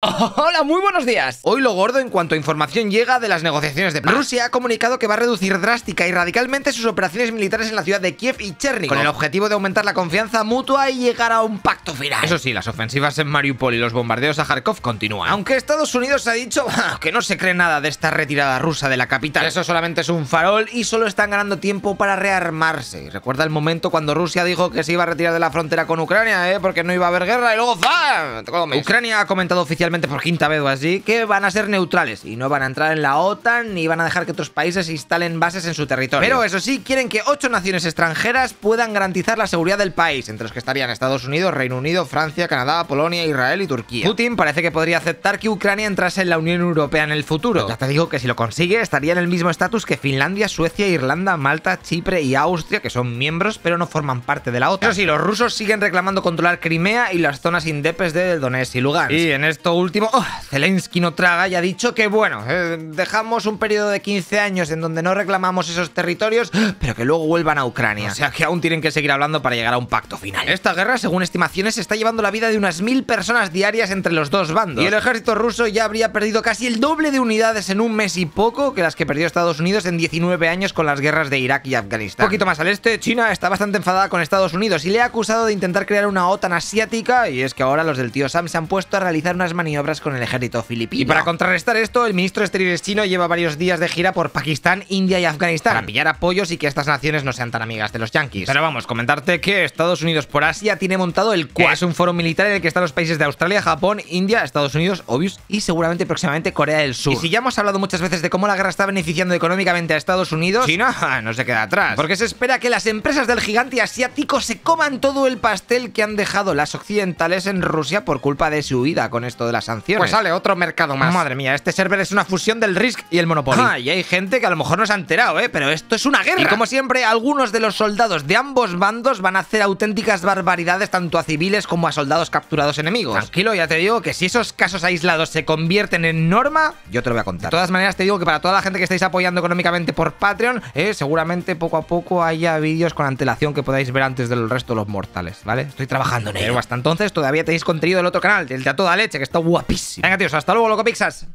Hola, muy buenos días. Hoy lo gordo en cuanto a información llega de las negociaciones de paz. Rusia ha comunicado que va a reducir drástica y radicalmente sus operaciones militares en la ciudad de Kiev y Chernigov, con el objetivo de aumentar la confianza mutua y llegar a un pacto final. Eso sí, las ofensivas en Mariupol y los bombardeos a Kharkov continúan. Aunque Estados Unidos ha dicho que no se cree nada de esta retirada rusa de la capital. Eso solamente es un farol y solo están ganando tiempo para rearmarse. Recuerda el momento cuando Rusia dijo que se iba a retirar de la frontera con Ucrania, ¿eh? porque no iba a haber guerra y luego ¡zam! Ucrania ha comentado oficialmente por quinta vez o así, que van a ser neutrales y no van a entrar en la OTAN ni van a dejar que otros países instalen bases en su territorio. Pero eso sí, quieren que ocho naciones extranjeras puedan garantizar la seguridad del país, entre los que estarían Estados Unidos, Reino Unido, Francia, Canadá, Polonia, Israel y Turquía. Putin parece que podría aceptar que Ucrania entrase en la Unión Europea en el futuro. Ya te digo que si lo consigue, estaría en el mismo estatus que Finlandia, Suecia, Irlanda, Malta, Chipre y Austria, que son miembros pero no forman parte de la OTAN. Pero sí, los rusos siguen reclamando controlar Crimea y las zonas indepes de Donetsk y Lugansk. Y en esto último, oh, Zelensky no traga y ha dicho que, bueno, eh, dejamos un periodo de 15 años en donde no reclamamos esos territorios, pero que luego vuelvan a Ucrania. O sea que aún tienen que seguir hablando para llegar a un pacto final. Esta guerra, según estimaciones, está llevando la vida de unas mil personas diarias entre los dos bandos. Y el ejército ruso ya habría perdido casi el doble de unidades en un mes y poco que las que perdió Estados Unidos en 19 años con las guerras de Irak y Afganistán. Un poquito más al este, China está bastante enfadada con Estados Unidos y le ha acusado de intentar crear una OTAN asiática y es que ahora los del tío Sam se han puesto a realizar unas maniobras con el ejército filipino. Y para contrarrestar esto, el ministro de Exteriores chino lleva varios días de gira por Pakistán, India y Afganistán para pillar apoyos y que estas naciones no sean tan amigas de los yankees. Pero vamos, comentarte que Estados Unidos por Asia tiene montado el Quad. Es un foro militar en el que están los países de Australia, Japón, India, Estados Unidos, obvios, y seguramente próximamente Corea del Sur. Y si ya hemos hablado muchas veces de cómo la guerra está beneficiando económicamente a Estados Unidos, China no se queda atrás. Porque se espera que las empresas del gigante asiático se coman todo el pastel que han dejado las occidentales en Rusia por culpa de su huida con esto de las sanciones. Pues sale otro mercado más. Madre mía, este server es una fusión del Risk y el Monopoly. Ah, y hay gente que a lo mejor no se ha enterado, ¿eh? Pero esto es una guerra. Y como siempre, algunos de los soldados de ambos bandos van a hacer auténticas barbaridades tanto a civiles como a soldados capturados enemigos. Tranquilo, ya te digo que si esos casos aislados se convierten en norma, yo te lo voy a contar. De todas maneras, te digo que para toda la gente que estáis apoyando económicamente por Patreon, eh, seguramente poco a poco haya vídeos con antelación que podáis ver antes del resto de los mortales, ¿vale? Estoy trabajando en ello. hasta entonces todavía tenéis contenido del otro canal, del de a toda leche, que está guapísimo. Venga, tíos, hasta luego, loco Pixas.